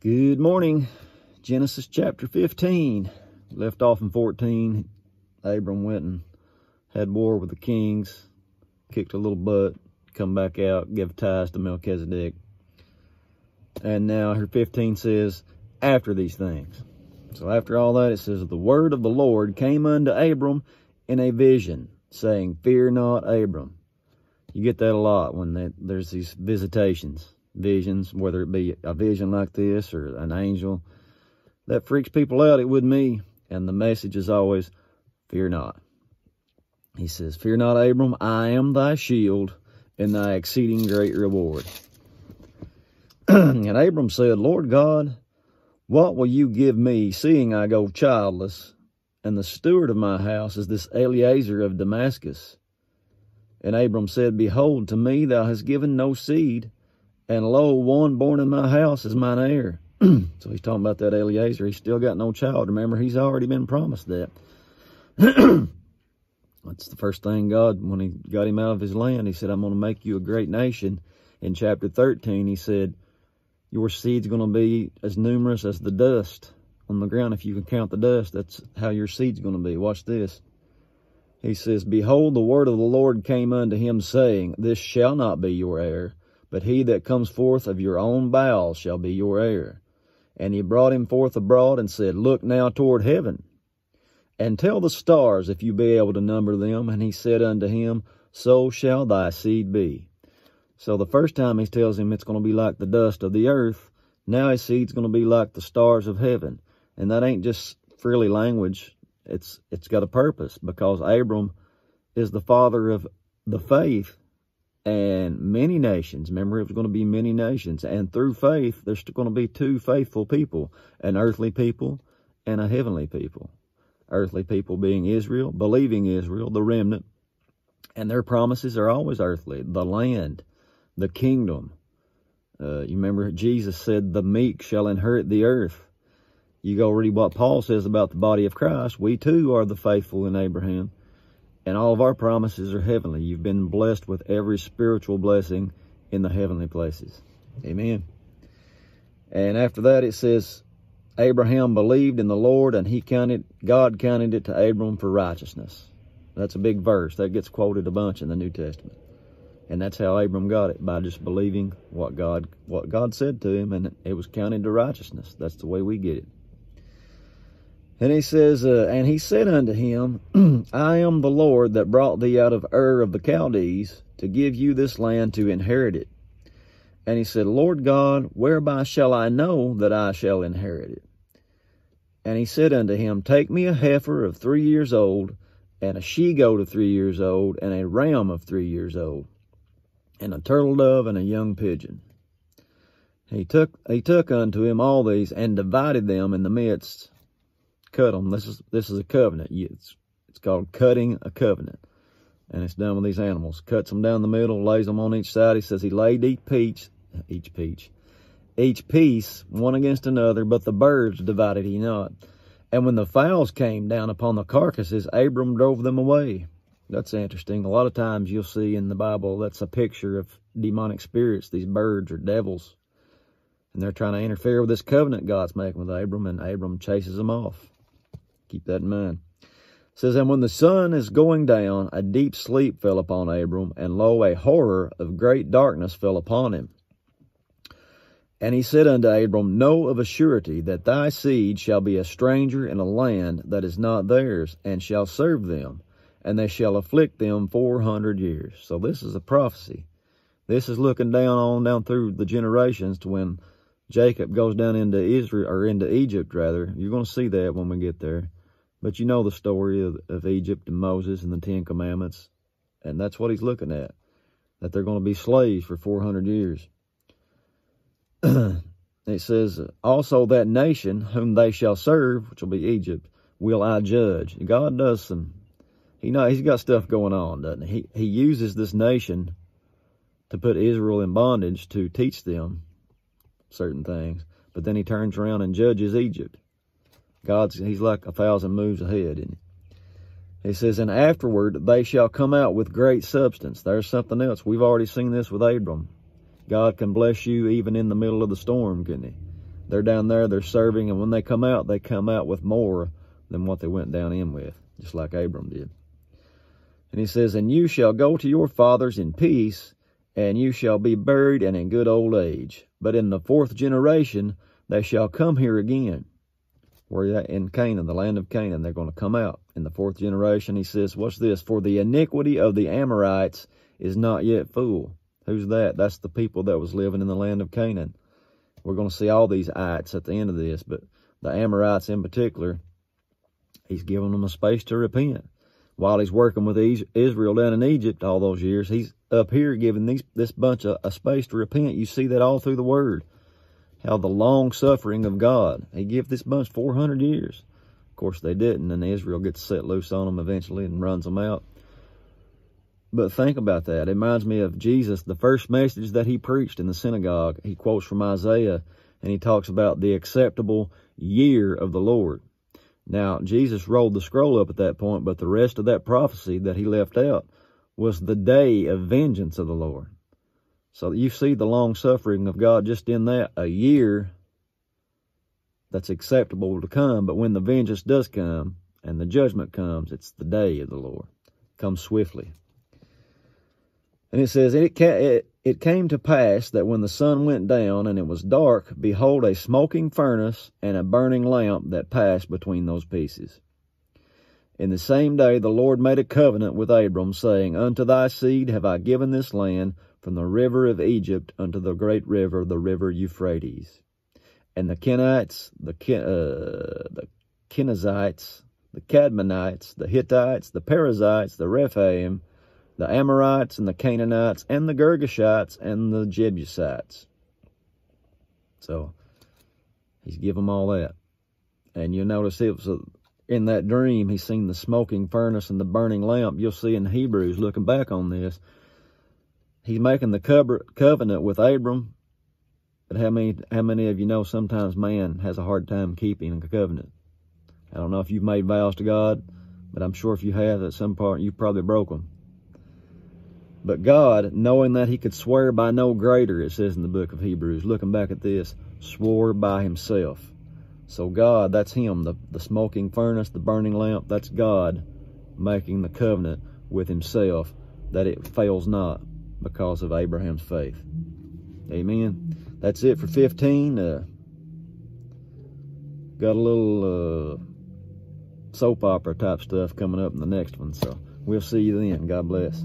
Good morning. Genesis chapter 15. Left off in 14. Abram went and had war with the kings, kicked a little butt, come back out, give tithes to Melchizedek. And now here 15 says, after these things. So after all that, it says, the word of the Lord came unto Abram in a vision, saying, Fear not, Abram. You get that a lot when they, there's these visitations, visions, whether it be a vision like this or an angel. That freaks people out. It would me. And the message is always, fear not. He says, Fear not, Abram, I am thy shield and thy exceeding great reward. and Abram said, Lord God, what will you give me, seeing I go childless, and the steward of my house is this Eliezer of Damascus? And Abram said, Behold, to me thou hast given no seed, and lo, one born in my house is mine heir. so he's talking about that Eliezer. He's still got no child. Remember, he's already been promised that. That's the first thing God, when he got him out of his land, he said, I'm going to make you a great nation. In chapter 13, he said, your seed's going to be as numerous as the dust on the ground. If you can count the dust, that's how your seed's going to be. Watch this. He says, Behold, the word of the Lord came unto him, saying, This shall not be your heir, but he that comes forth of your own bowels shall be your heir. And he brought him forth abroad and said, Look now toward heaven, and tell the stars if you be able to number them. And he said unto him, So shall thy seed be. So the first time he tells him it's going to be like the dust of the earth, now his seed's going to be like the stars of heaven. And that ain't just frilly language. It's it's got a purpose because Abram is the father of the faith and many nations. Remember, it was going to be many nations. And through faith, there's going to be two faithful people, an earthly people and a heavenly people. Earthly people being Israel, believing Israel, the remnant. And their promises are always earthly. The land, the kingdom. Uh, you remember Jesus said, the meek shall inherit the earth. You go read what Paul says about the body of Christ. We too are the faithful in Abraham. And all of our promises are heavenly. You've been blessed with every spiritual blessing in the heavenly places. Amen. And after that it says, Abraham believed in the Lord and he counted, God counted it to Abram for righteousness. That's a big verse. That gets quoted a bunch in the New Testament. And that's how Abram got it, by just believing what God what God said to him, and it was counted to righteousness. That's the way we get it. And he says, uh, And he said unto him, I am the Lord that brought thee out of Ur of the Chaldees to give you this land to inherit it. And he said, Lord God, whereby shall I know that I shall inherit it? And he said unto him, Take me a heifer of three years old, and a she-goat of three years old, and a ram of three years old and a turtle dove and a young pigeon. He took he took unto him all these and divided them in the midst, cut them. This is this is a covenant. It's it's called cutting a covenant, and it's done with these animals. Cuts them down the middle, lays them on each side. He says he laid each peach, each peach, each piece one against another, but the birds divided he not. And when the fowls came down upon the carcasses, Abram drove them away. That's interesting. A lot of times you'll see in the Bible that's a picture of demonic spirits, these birds or devils. And they're trying to interfere with this covenant God's making with Abram, and Abram chases them off. Keep that in mind. It says, And when the sun is going down, a deep sleep fell upon Abram, and lo, a horror of great darkness fell upon him. And he said unto Abram, Know of a surety that thy seed shall be a stranger in a land that is not theirs, and shall serve them and they shall afflict them 400 years. So this is a prophecy. This is looking down on down through the generations to when Jacob goes down into Israel or into Egypt rather. You're going to see that when we get there. But you know the story of, of Egypt and Moses and the Ten Commandments. And that's what he's looking at. That they're going to be slaves for 400 years. it says, also that nation whom they shall serve, which will be Egypt, will I judge. God does some he know he's got stuff going on, doesn't he? He he uses this nation to put Israel in bondage to teach them certain things, but then he turns around and judges Egypt. God's he's like a thousand moves ahead, and he? he says, and afterward they shall come out with great substance. There's something else. We've already seen this with Abram. God can bless you even in the middle of the storm, couldn't he? They're down there, they're serving, and when they come out, they come out with more than what they went down in with, just like Abram did. And he says, And you shall go to your fathers in peace, and you shall be buried and in good old age. But in the fourth generation they shall come here again. Where in Canaan, the land of Canaan, they're going to come out. In the fourth generation, he says, What's this? For the iniquity of the Amorites is not yet full. Who's that? That's the people that was living in the land of Canaan. We're going to see all these ites at the end of this, but the Amorites in particular, he's giving them a space to repent. While he's working with Israel down in Egypt all those years, he's up here giving these this bunch a space to repent. You see that all through the Word. How the long suffering of God. He gave this bunch 400 years. Of course, they didn't, and Israel gets set loose on them eventually and runs them out. But think about that. It reminds me of Jesus, the first message that he preached in the synagogue. He quotes from Isaiah and he talks about the acceptable year of the Lord. Now, Jesus rolled the scroll up at that point, but the rest of that prophecy that he left out was the day of vengeance of the Lord. So you see the long suffering of God just in that, a year that's acceptable to come. But when the vengeance does come and the judgment comes, it's the day of the Lord. It comes swiftly. And it says, it, it, it came to pass that when the sun went down and it was dark, behold, a smoking furnace and a burning lamp that passed between those pieces. In the same day the Lord made a covenant with Abram, saying, Unto thy seed have I given this land, from the river of Egypt unto the great river, the river Euphrates. And the Kenites, the, uh, the Kenizzites, the Kadmonites, the Hittites, the Perizzites, the Rephaim, the Amorites and the Canaanites and the Girgashites and the Jebusites. So he's give them all that. And you'll notice it was a, in that dream, he's seen the smoking furnace and the burning lamp. You'll see in Hebrews, looking back on this, he's making the covenant with Abram. But how many, how many of you know sometimes man has a hard time keeping a covenant? I don't know if you've made vows to God, but I'm sure if you have, at some part, you probably broke them. But God, knowing that he could swear by no greater, it says in the book of Hebrews, looking back at this, swore by himself. So God, that's him, the, the smoking furnace, the burning lamp, that's God making the covenant with himself that it fails not because of Abraham's faith. Amen. That's it for 15. Uh, got a little uh, soap opera type stuff coming up in the next one. So we'll see you then. God bless.